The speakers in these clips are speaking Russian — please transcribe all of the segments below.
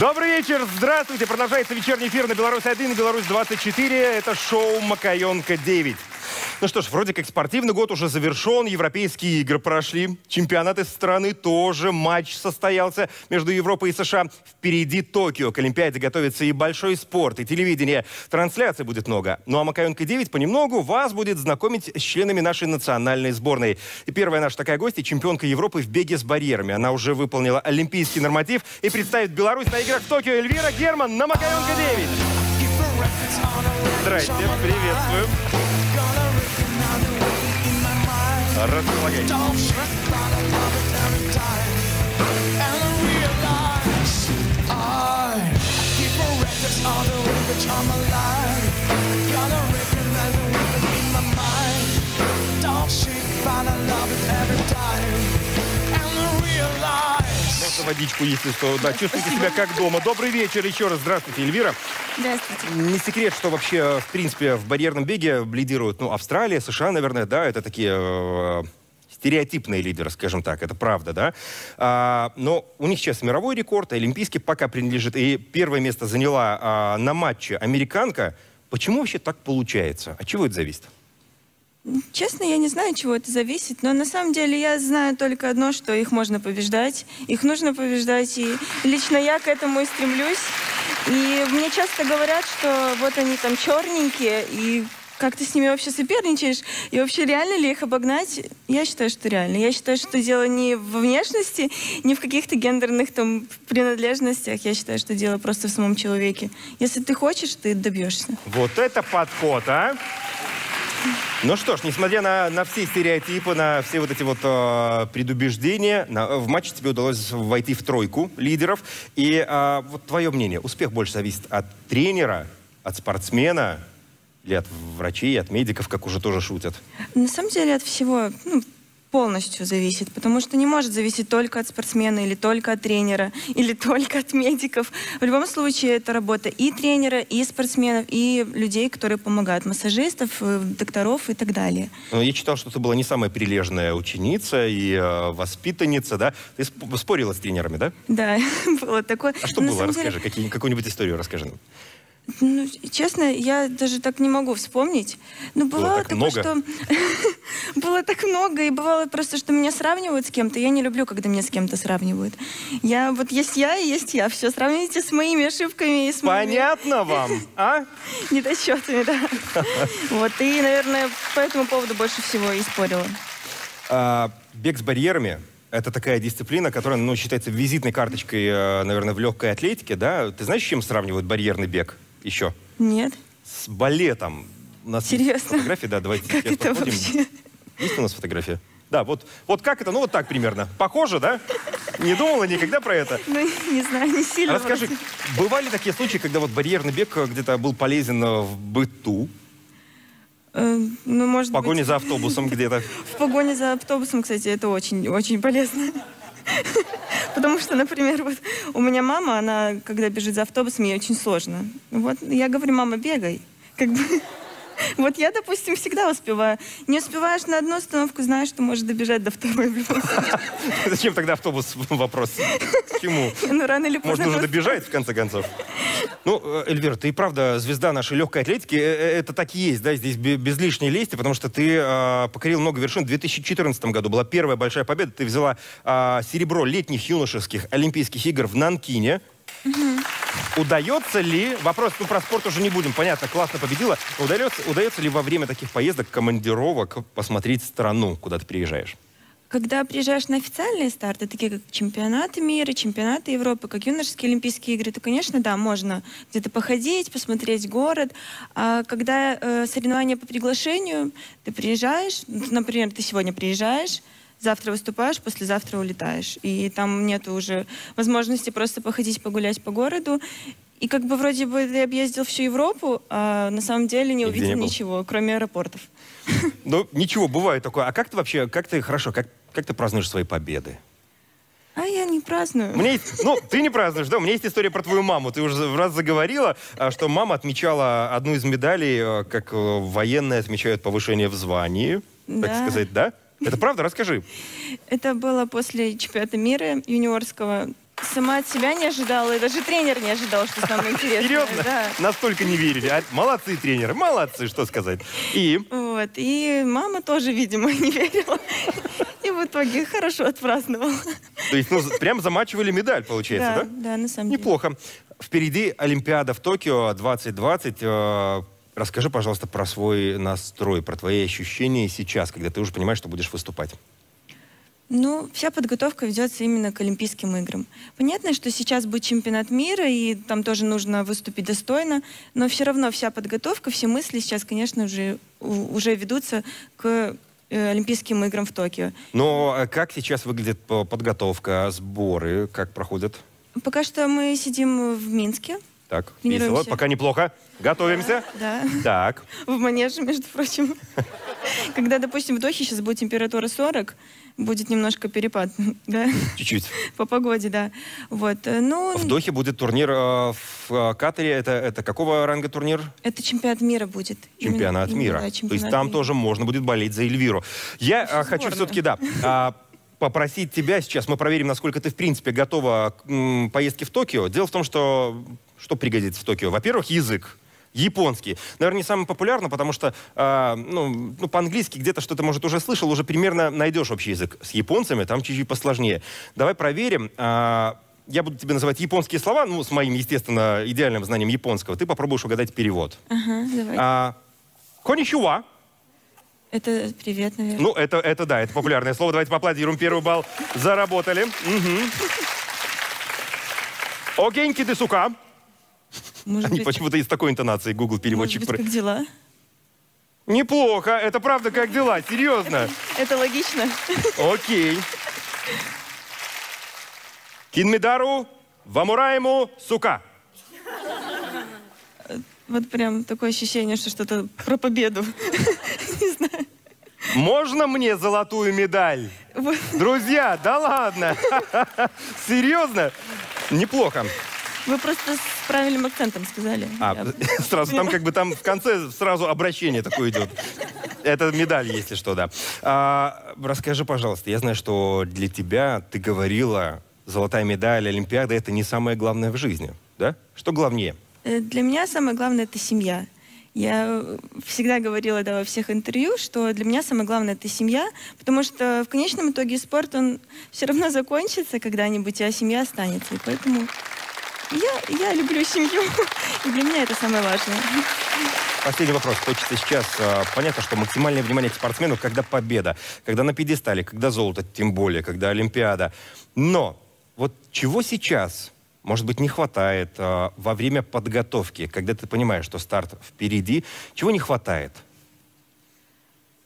Добрый вечер, здравствуйте. Продолжается вечерний эфир на Беларусь-1 и Беларусь-24. Это шоу «Макаенко-9». Ну что ж, вроде как спортивный год уже завершен, европейские игры прошли, чемпионаты страны тоже, матч состоялся между Европой и США. Впереди Токио, к Олимпиаде готовится и большой спорт, и телевидение. Трансляций будет много. Ну а Макаенко-9 понемногу вас будет знакомить с членами нашей национальной сборной. И первая наша такая гостья, чемпионка Европы в беге с барьерами. Она уже выполнила олимпийский норматив и представит Беларусь на играх в Токио. Эльвира Герман на Макаенко-9. Здрасте, приветствую. Располагайтесь. Можно водичку, если что. Да, чувствуйте себя как дома. Добрый вечер еще раз. Здравствуйте, Эльвира. Здравствуйте. Не секрет, что вообще, в принципе, в барьерном беге лидируют, ну, Австралия, США, наверное, да, это такие э, стереотипные лидеры, скажем так, это правда, да. А, но у них сейчас мировой рекорд, олимпийский пока принадлежит, и первое место заняла а, на матче американка. Почему вообще так получается? От чего это зависит? Честно, я не знаю, чего это зависит, но на самом деле я знаю только одно, что их можно побеждать, их нужно побеждать, и лично я к этому и стремлюсь. И мне часто говорят, что вот они там черненькие, и как ты с ними вообще соперничаешь, и вообще реально ли их обогнать? Я считаю, что реально. Я считаю, что дело не в внешности, не в каких-то гендерных там принадлежностях. Я считаю, что дело просто в самом человеке. Если ты хочешь, ты добьешься. Вот это подход, а! Ну что ж, несмотря на, на все стереотипы, на все вот эти вот э, предубеждения, на, в матче тебе удалось войти в тройку лидеров. И э, вот твое мнение, успех больше зависит от тренера, от спортсмена или от врачей, от медиков, как уже тоже шутят? На самом деле от всего ну, полностью зависит, потому что не может зависеть только от спортсмена или только от тренера, или только от медиков. В любом случае это работа и тренера, и спортсменов, и людей, которые помогают, массажистов, э, докторов и так далее. Ну, Я читал, что ты была не самая прилежная ученица и э, воспитанница, да? Ты сп- спорила с тренерами, да? Да, было такое. А что На было? деле, Расскажи, какие- какую-нибудь историю расскажи нам. Ну, честно, я даже так не могу вспомнить. Но Было бывало так такое, много? что... было так много, и бывало просто, что меня сравнивают с кем-то. Я не люблю, когда меня с кем-то сравнивают. Я вот есть я и есть я. Все, сравните с моими ошибками и с моими Понятно вам, а? недочетами, да. Вот, и, наверное, по этому поводу больше всего и спорила. А, бег с барьерами – это такая дисциплина, которая, ну, считается визитной карточкой, э, наверное, в легкой атлетике, да? Ты знаешь, с чем сравнивают барьерный бег еще? Нет? С балетом. У нас Серьезно? фотографии, да, давайте Как это посмотрим. вообще? Есть у нас фотография? Да, вот, вот как это? Ну, вот так примерно. Похоже, да? Не думала никогда про это? Ну, не знаю, не сильно. Расскажи, вроде. бывали такие случаи, когда вот барьерный бег где-то был полезен э, в быту, Э, ну, может в погоне быть, за автобусом где-то? В погоне за автобусом, кстати, это очень-очень полезно. Потому что, например, вот у меня мама, она, когда бежит за автобусом, ей очень сложно. Вот я говорю, мама, бегай. Как бы, вот я, допустим, всегда успеваю. Не успеваешь на одну остановку, знаешь, что можешь добежать до второй в любом случае. Зачем тогда автобус? Вопрос. Почему? Ну, рано или поздно. нужно просто- добежать, в конце концов. Ну, э, Эльвира, ты и правда звезда нашей легкой атлетики. Э, э, Это так и есть, да, здесь бе- без лишней лести, потому что ты э, покорил много вершин. В 2014 году была первая большая победа. Ты взяла э, серебро летних юношеских Олимпийских игр в Нанкине. Удается ли, вопрос, ну про спорт уже не будем, понятно, классно победила, но удается, удается ли во время таких поездок, командировок посмотреть страну, куда ты приезжаешь? Когда приезжаешь на официальные старты, такие как чемпионаты мира, чемпионаты Европы, как юношеские Олимпийские игры, то, конечно, да, можно где-то походить, посмотреть город. А когда э, соревнования по приглашению, ты приезжаешь, например, ты сегодня приезжаешь, завтра выступаешь, послезавтра улетаешь. И там нет уже возможности просто походить, погулять по городу. И как бы вроде бы ты объездил всю Европу, а на самом деле не увидел не ничего, кроме аэропортов. Ну, ничего, бывает такое. А как ты вообще, как ты, хорошо, как, как ты празднуешь свои победы? А я не праздную. Меня есть, ну, ты не празднуешь, да? У меня есть история про твою маму. Ты уже раз заговорила, а, что мама отмечала одну из медалей, э, как э, военные отмечают повышение в звании, так Да. сказать, да? Это правда? Расскажи. Это было после чемпионата мира юниорского. сама от себя не ожидала, и даже тренер не ожидал, что самое интересное. Серьезно? Да. Настолько не верили. А, молодцы тренеры, молодцы, что сказать. И Вот. И мама тоже, видимо, не верила. И в итоге хорошо отпраздновала. то есть, ну, прям замачивали медаль, получается, Да, да? да, на самом деле. Неплохо. Впереди Олимпиада в Токио 2020. Расскажи, пожалуйста, про свой настрой, про твои ощущения сейчас, когда ты уже понимаешь, что будешь выступать. Ну, вся подготовка ведется именно к Олимпийским играм. Понятно, что сейчас будет чемпионат мира, и там тоже нужно выступить достойно, но все равно вся подготовка, все мысли сейчас, конечно, уже, уже ведутся к э, Олимпийским играм в Токио. Но э, как сейчас выглядит э, подготовка, сборы, как проходят? Пока что мы сидим в Минске, Так, весело, пока неплохо. Готовимся. да, Так, в манеже, между прочим. Когда, допустим, в Дохе сейчас будет температура 40, будет немножко перепад, да, чуть-чуть. по погоде, да. Вот, э, ну, В Дохе будет турнир э, в э, Катаре. Это, это какого ранга турнир? это чемпионат мира будет. Именно- Чемпионат именно, мира. да, То есть там мира. тоже можно будет болеть за Эльвиру. Я хочу все-таки, да, попросить тебя сейчас, мы проверим, насколько ты, в принципе, готова к м, поездке в Токио. Дело в том, что что пригодится в Токио? Во-первых, язык. Японский. Наверное, не самый популярный, потому что а, ну, ну, по-английски где-то что-то, может, уже слышал, уже примерно найдешь общий язык. С японцами там чуть-чуть посложнее. Давай проверим. А, я буду тебе называть японские слова, ну, с моим, естественно, идеальным знанием японского. Ты попробуешь угадать перевод. Ага, давай. А, коничуа. Это привет, наверное. Ну, это, это да, это популярное слово. Давайте поаплодируем. Первый балл заработали. Мгм. Океньки ты сука. может Они быть, почему-то из такой интонацией Google может переводчик. быть, про- как дела? Неплохо. Это правда как дела. Серьезно. Это логично. Окей. Кинмидару, вамураему, сука. Вот прям такое ощущение, что что-то про победу. Можно мне золотую медаль? Друзья, да ладно. Серьезно? Неплохо. Вы просто с правильным акцентом сказали. А, Я- сразу там как бы там в конце сразу обращение такое идет. Это медаль, если что, да. А, расскажи, пожалуйста, я знаю, что для тебя ты говорила, золотая медаль, Олимпиада это не самое главное в жизни, да? Что главнее? Э, Для меня самое главное это семья. Я всегда говорила да, во всех интервью, что для меня самое главное это семья, потому что в конечном итоге спорт, он все равно закончится когда-нибудь, а семья останется. И поэтому я, я люблю семью, и для меня это самое важное. Последний вопрос. Хочется сейчас... а, понятно, что максимальное внимание к спортсмену, когда победа, когда на пьедестале, когда золото, тем более, когда Олимпиада. Но вот чего сейчас, может быть, не хватает а, во время подготовки, когда ты понимаешь, что старт впереди, чего не хватает?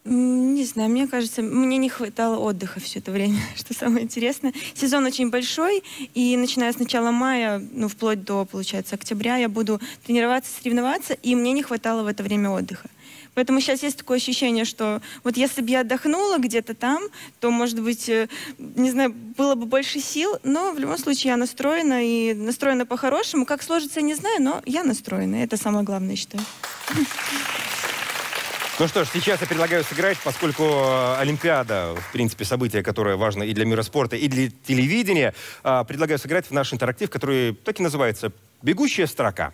Не знаю, мне кажется, мне не хватало отдыха все это время, что самое интересное. Сезон очень большой, и начиная с начала мая, ну, вплоть до, получается, октября, я буду тренироваться, соревноваться, и мне не хватало в это время отдыха. Поэтому сейчас есть такое ощущение, что вот если бы я отдохнула где-то там, то, может быть, э, не знаю, было бы больше сил, но в любом случае я настроена, и настроена по-хорошему. Как сложится, не знаю, но я настроена, это самое главное, считаю. Ну что ж, сейчас я предлагаю сыграть, поскольку э, Олимпиада, в принципе, событие, которое важно и для мира спорта, и для телевидения, а, предлагаю сыграть в наш интерактив, который так и называется «Бегущая строка».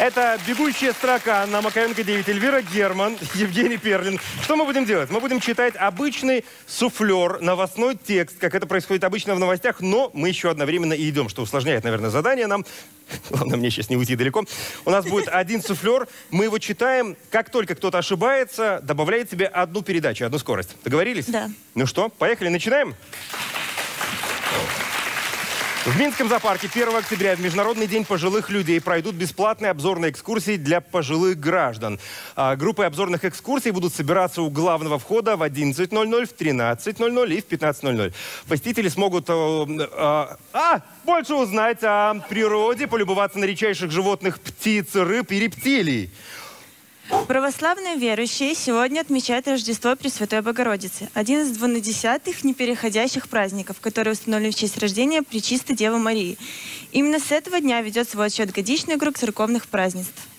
Это бегущая строка на Макаренко 9 Эльвира Герман, Евгений Перлин. Что мы будем делать? Мы будем читать обычный суфлер, новостной текст, как это происходит обычно в новостях, но мы еще одновременно и идем, что усложняет, наверное, задание нам. Главное, мне сейчас не уйти далеко. У нас будет один суфлер, мы его читаем. Как только кто-то ошибается, добавляет себе одну передачу, одну скорость. Договорились? Да. Ну что, поехали, начинаем? В Минском зоопарке 1 октября в Международный день пожилых людей пройдут бесплатные обзорные экскурсии для пожилых граждан. А, группы обзорных экскурсий будут собираться у главного входа в 11.00, в 13.00 и в 15.00. Посетители смогут э, э, а, больше узнать о природе, полюбоваться на редчайших животных, птиц, рыб и рептилий. Православные верующие сегодня отмечают Рождество Пресвятой Богородицы, один из двунадесятых непереходящих праздников, которые установлены в честь рождения Пречистой Девы Марии. Именно с этого дня ведет свой отсчет годичный круг церковных празднеств.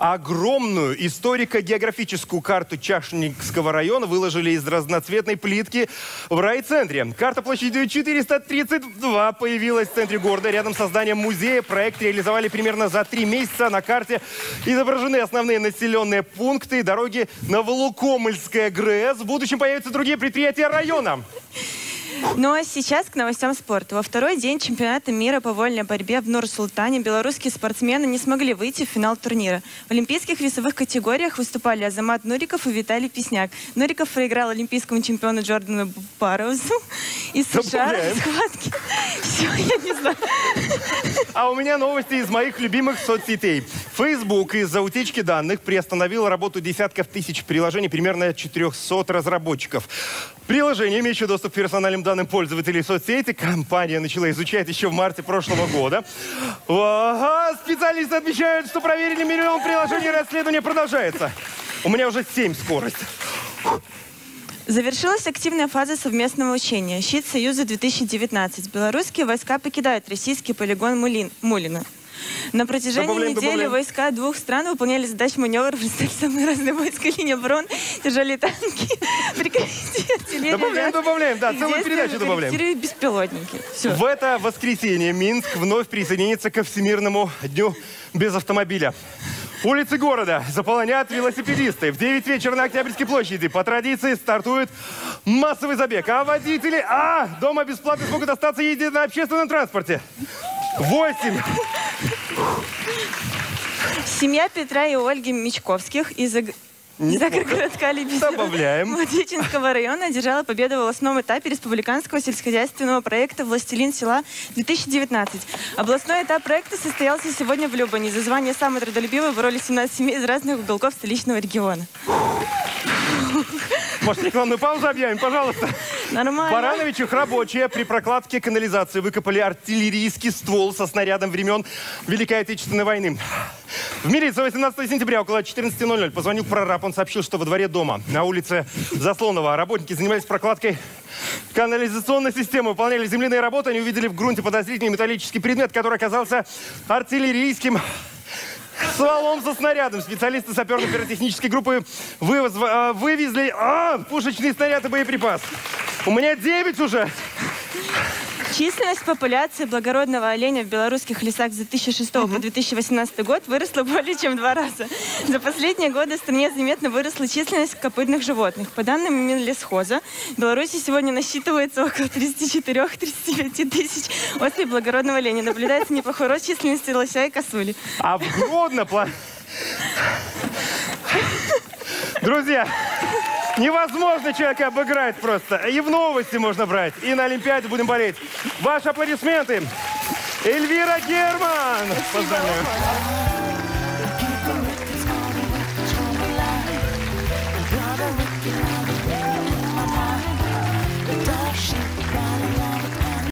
Огромную историко-географическую карту Чашникского района выложили из разноцветной плитки в райцентре. Карта площадью 432 появилась в центре города. Рядом с созданием музея проект реализовали примерно за три месяца. На карте изображены основные населенные пункты и дороги на Волокомыльское ГРЭС. В будущем появятся другие предприятия района. Ну а сейчас к новостям спорта. Во второй день чемпионата мира по вольной борьбе в Нур-Султане белорусские спортсмены не смогли выйти в финал турнира. В олимпийских весовых категориях выступали Азамат Нуриков и Виталий Песняк. Нуриков проиграл олимпийскому чемпиону Джордану Барроузу из США Добавляем. схватки. Все, я не знаю. А у меня новости из моих любимых соцсетей. Facebook из-за утечки данных приостановил работу десятков тысяч приложений, примерно 400 разработчиков. Приложение, имеющее доступ к персональным данным пользователей соцсети, компания начала изучать еще в марте прошлого года. Ага, специалисты отмечают, что проверили миллион приложений, расследование продолжается. У меня уже 7 скорость. Завершилась активная фаза совместного учения «Щит Союза-2019». Белорусские войска покидают российский полигон Мулин, Мулина. На протяжении Добавляем, недели добавляем. войска двух стран выполняли задачи маневров, представили самые разные войска, линия оборон, держали танки, прикрытие, артиллерию, Добавляем, добавляем, да, целую передачу добавляем. беспилотники. Все. В это воскресенье Минск вновь присоединится ко Всемирному дню без автомобиля. Улицы города заполонят велосипедисты. В 9 вечера на Октябрьской площади по традиции стартует массовый забег. А водители А дома бесплатно смогут остаться ездить на общественном транспорте. Восемь. Семья Петра и Ольги Мечковских из Лебедева Добавляем. Младичинского района одержала победу в волосном этапе республиканского сельскохозяйственного проекта «Властелин села-2019». Областной этап проекта состоялся сегодня в Любани. За звание «Самый трудолюбивый» боролись 17 семей из разных уголков столичного региона. Может, рекламную паузу объявим, пожалуйста. Нормально. Барановичах рабочие при прокладке канализации выкопали артиллерийский ствол со снарядом времен Великой Отечественной войны. В милицию 18 сентября около 14.00 позвонил прораб. Он сообщил, что во дворе дома на улице Заслонова работники занимались прокладкой канализационной системы, выполняли земляные работы. Они увидели в грунте подозрительный металлический предмет, который оказался артиллерийским стволом со снарядом. Специалисты саперно-пиротехнической группы вывоз- а, вывезли а, пушечный снаряд и боеприпас. У меня 9 уже. Численность популяции благородного оленя в белорусских лесах за 2006 по 2018 год выросла более чем в два раза. За последние годы в стране заметно выросла численность копытных животных. По данным Минлесхоза, в Беларуси сегодня насчитывается около 34-35 тысяч особей благородного оленя. Наблюдается неплохой рост численности лося и косули. А в Гродно... Друзья, невозможно человека обыграть просто. И в новости можно брать, и на Олимпиаде будем болеть. Ваши аплодисменты. Эльвира Герман. Поздравляю.